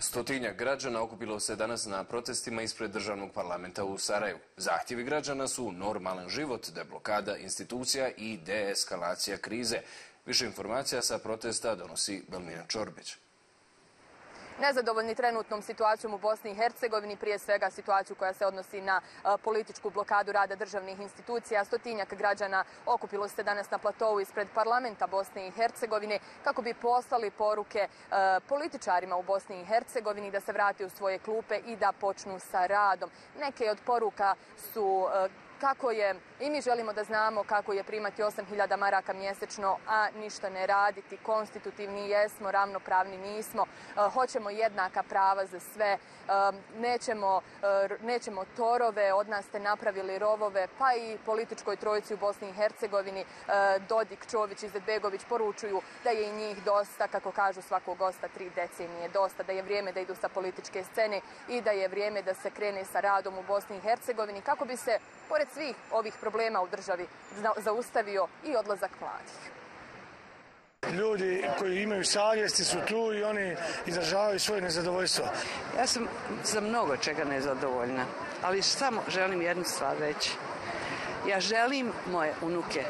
Stotinja građana okupilo se danas na protestima ispred državnog parlamenta u Sarajevu. Zahtjevi građana su normalan život, deblokada institucija i deeskalacija krize. Više informacija sa protesta donosi Belmina Čorbić. Nezadovoljni trenutnom situacijom u Bosni i Hercegovini, prije svega situaciju koja se odnosi na političku blokadu rada državnih institucija, stotinjak građana okupilo se danas na platovu ispred parlamenta Bosne i Hercegovine kako bi poslali poruke političarima u Bosni i Hercegovini da se vrati u svoje klupe i da počnu sa radom. Neke od poruka su kako je, i mi želimo da znamo kako je primati 8000 maraka mjesečno, a ništa ne raditi, konstitutivni jesmo, ravnopravni nismo, e, hoćemo jednaka prava za sve, e, nećemo, e, nećemo torove, od nas ste napravili rovove, pa i političkoj trojici u Bosni i Hercegovini, Dodik, Čović i Zedbegović poručuju da je i njih dosta, kako kažu svakog gosta, tri decenije dosta, da je vrijeme da idu sa političke scene i da je vrijeme da se krene sa radom u Bosni i Hercegovini, kako bi se, pored pored svih ovih problema u državi zaustavio i odlazak mladih. Ljudi koji imaju savjesti su tu i oni izražavaju svoje nezadovoljstvo. Ja sam za mnogo čega nezadovoljna, ali samo želim jednu stvar reći. Ja želim moje unuke,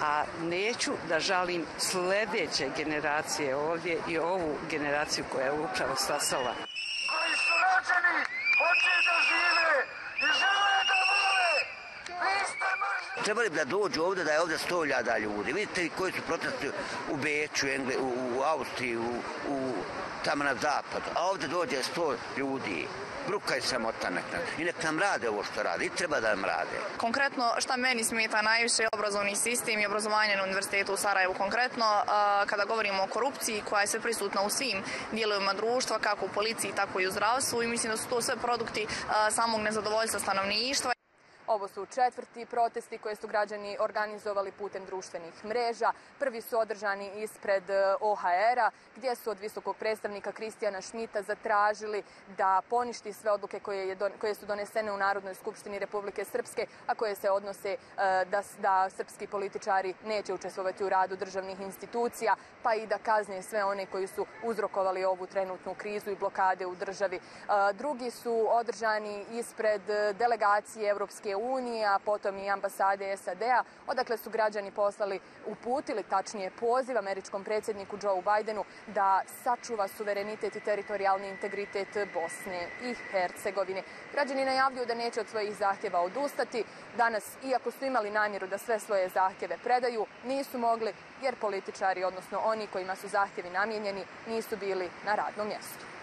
a neću da žalim sljedeće generacije ovdje i ovu generaciju koja je upravo stasala. Koji su rođeni, hoće da žive i žele Trebali bi da dođu ovdje, da je ovdje 100.000 ljudi. Vidite koji su protesti u Beću, Engle, u, u Austriji, u, u, tamo na zapadu. A ovdje dođe 100 ljudi. Bruka je samota nekada. I nek nam rade ovo što rade. I treba da nam rade. Konkretno, šta meni smeta najviše je obrazovni sistem i obrazovanje na Univerzitetu u Sarajevu. Konkretno, kada govorimo o korupciji koja je sve prisutna u svim dijelovima društva, kako u policiji, tako i u zdravstvu. I mislim da su to sve produkti samog nezadovoljstva stanovništva. Ovo su četvrti protesti koje su građani organizovali putem društvenih mreža. Prvi su održani ispred e, OHR-a, gdje su od visokog predstavnika Kristijana Šmita zatražili da poništi sve odluke koje, je, koje su donesene u Narodnoj skupštini Republike Srpske, a koje se odnose e, da, da srpski političari neće učestvovati u radu državnih institucija, pa i da kazne sve one koji su uzrokovali ovu trenutnu krizu i blokade u državi. E, drugi su održani ispred delegacije Evropske unije, a potom i ambasade SAD-a, odakle su građani poslali, uputili tačnije poziv američkom predsjedniku Joe Bidenu da sačuva suverenitet i teritorijalni integritet Bosne i Hercegovine. Građani najavljuju da neće od svojih zahtjeva odustati. Danas, iako su imali namjeru da sve svoje zahtjeve predaju, nisu mogli jer političari, odnosno oni kojima su zahtjevi namjenjeni, nisu bili na radnom mjestu.